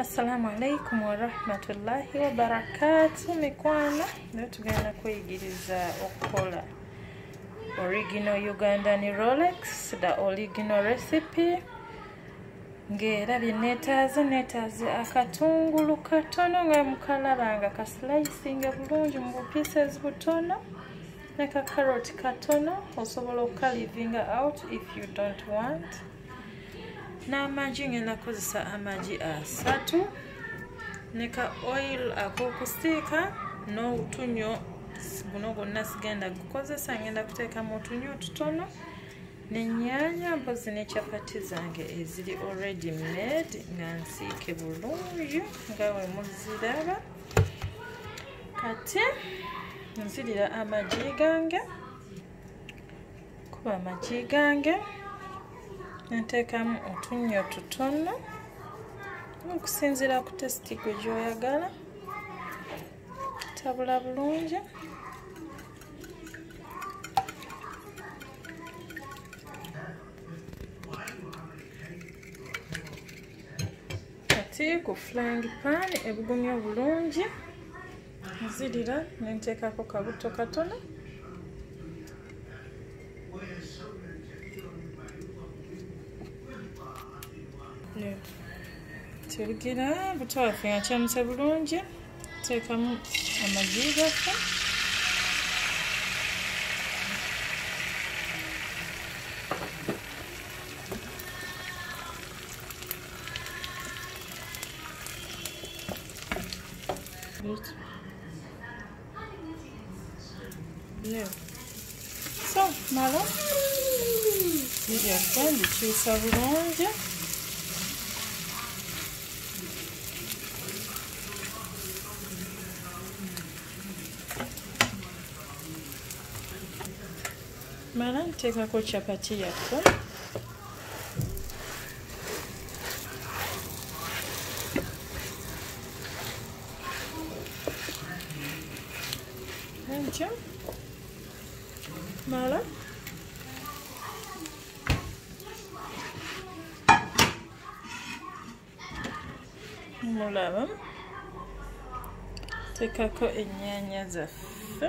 assalamu alaikum warahmatullahi wabarakatu mikwano naye tugenda kweyigiriza okukola original ugandan rolex the original recipe. Ngaera byenetaaze netaaze akatungulu katono nga mukalaba nga kaslicinga bulungi mu bupieces butono ne kakaroti katono osobola okukalivinga out if you don't want n'amagi ngenda kukozesa amagi asatu. Ne ka oil akokusiika n'obutunyo buno bwonna sigenda gukozesa ngenda kuteekamu otunyo tutono nenyanya mpozi ne chapati zange eziri already made nga nsiike bulungi nga we muziraba. Kati nzirira amagi gange kuba amagi gange nteekamu otunnyo tutono okusinziira ku tesiti gwe gyoyagala. Tabula bulungi. Kati ku flying pan ebugumya bulungi. Nzirira nenteekako kabuto katono tuligira buto waffe nga kyamuse bulungi teekamu amagi gaffe so mala. Biryaffe ndikyusa bulungi mala nteekako capati yaffe ntyo mala mulaba teekako ennyaanya zaffe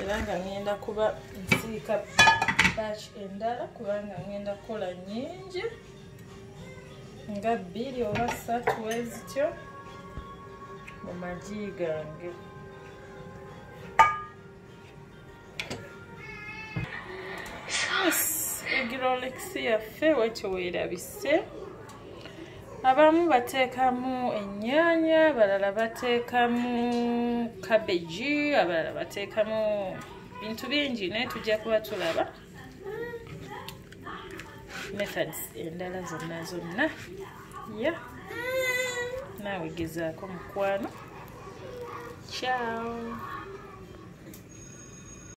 era nga ngenda kuba nsiika batch endala kubanga ngenda kukola nyingi nga bbiri oba ssatu wezityo mu magi gange. Egirolexi yaffe wetyo weerabise abamu bateekamu ennyaanya abalala bateekamu kabeji abalala bateekamu bintu bingi naye tujja kuba tulaba methods endala zonna zonna. Ya naawe gezaako mukwano. Ciao